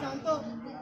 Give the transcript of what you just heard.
想动。